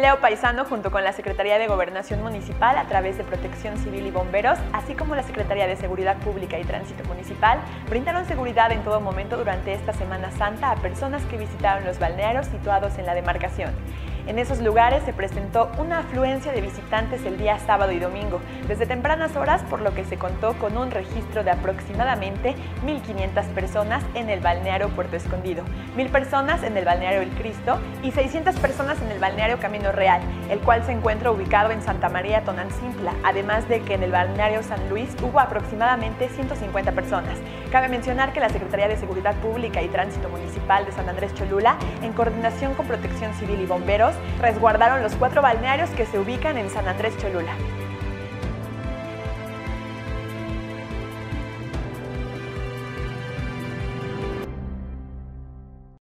Leo Paisano, junto con la Secretaría de Gobernación Municipal a través de Protección Civil y Bomberos, así como la Secretaría de Seguridad Pública y Tránsito Municipal, brindaron seguridad en todo momento durante esta Semana Santa a personas que visitaron los balnearios situados en la demarcación. En esos lugares se presentó una afluencia de visitantes el día sábado y domingo, desde tempranas horas, por lo que se contó con un registro de aproximadamente 1.500 personas en el balneario Puerto Escondido, 1.000 personas en el balneario El Cristo y 600 personas en el balneario Camino Real, el cual se encuentra ubicado en Santa María Tonancintla, además de que en el balneario San Luis hubo aproximadamente 150 personas. Cabe mencionar que la Secretaría de Seguridad Pública y Tránsito Municipal de San Andrés Cholula, en coordinación con Protección Civil y Bomberos, resguardaron los cuatro balnearios que se ubican en San Andrés Cholula.